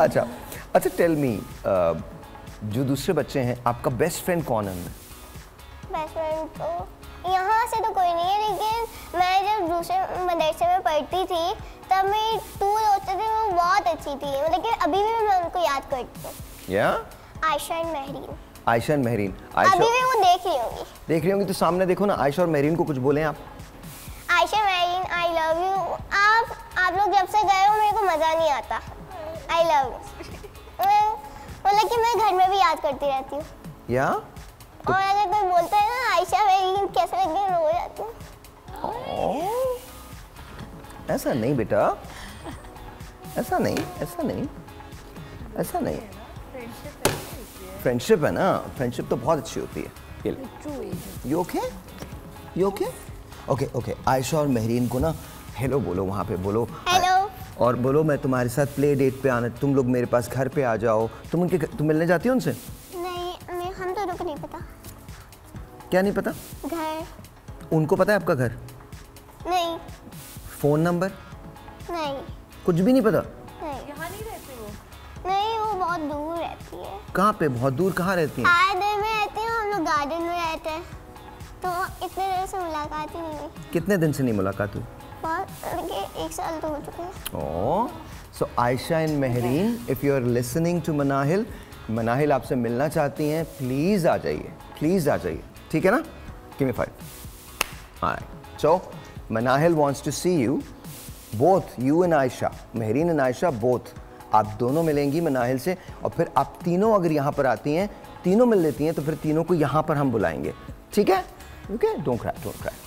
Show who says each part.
Speaker 1: अच्छा अच्छा tell me जो दूसरे बच्चे हैं आपका बेस्ट फ्रेंड कौन है
Speaker 2: बेस्ट फ्रेंड तो यहाँ से तो कोई नहीं है लेकिन मैं जब दूसरे मदरसे में पढ़ती थी तब मेरी टू दोस्त थी वो बहुत अच्छी थी। लेकिन अभी भी मैं उनको याद करती हूँ।
Speaker 1: या
Speaker 2: आयशा एंड महरीन।
Speaker 1: आयशा एंड महरीन।
Speaker 2: अभी भी वो देख रही होंगी।
Speaker 1: देख रही होंगी तो सामने देखो ना आयशा और महरीन को कुछ बोले आप।
Speaker 2: Ayesha Mehreen I love you आप आप लोग जब से गए हो मेरे को मज़ा नहीं आता। आई लव यू मतलब कि मैं घर में भी याद करती रहती हूँ।
Speaker 1: या?
Speaker 2: और अगर कोई बोलता है ना आयशा महरीन कैसे लगे रो जाती हूँ।
Speaker 1: ऐसा नहीं बेटा। ऐसा नहीं ऐसा नहीं। ऐसा नहीं। फ्रेंडशिप है ना? फ्रेंडशिप तो बहुत अच्छी होती है। ये you okay you okay okay okay Ayesha और महरीन को ना हेलो बोलो वहाँ पे बोलो।
Speaker 2: हेलो
Speaker 1: और बोलो मैं तुम्हारे साथ प्ले डेट पे आना तुम लोग मेरे पास घर पे आ जाओ। तुम उनके घर- तुम मिलने जाती हो उनसे?
Speaker 2: नहीं मैं हम दोनों को नहीं पता।
Speaker 1: क्या नहीं पता?
Speaker 2: घर।
Speaker 1: उनको पता है आपका घर?
Speaker 2: नहीं।
Speaker 1: Phone number?
Speaker 2: नहीं।
Speaker 1: कुछ भी नहीं पता?
Speaker 2: नहीं।
Speaker 3: यहाँ नहीं रहते वो?
Speaker 2: नहीं वो बहुत दूर रहती है।
Speaker 1: कहाँ पे? बहुत दूर कहाँ रहती है?
Speaker 2: आयदर में रहती हूँ हम लोग गार्डन में रहते हैं। तो इतने देर से मुलाकात ही नहीं हुई।
Speaker 1: कितने दिन से नहीं मुलाकात हुई?
Speaker 2: बहुत लेकिन एक साल तो हो चुके हैं।
Speaker 1: so Aisha and Mehreen, if you are listening to Manahil, Manahil आपसे मिलना चाहती हैं प्लीज़ आ जाइए प्लीज़ आ जाइए ठीक है ना? Me five alright so Manahil wants to see you both you and Aisha Mehreen and Aisha both. आप दोनों मिलेंगी मनाहिल से और फिर आप तीनों अगर यहाँ पर आती हैं तीनों मिल लेती हैं तो फिर तीनों को यहाँ पर हम बुलाएँगे ठीक है? Okay don't cry don't cry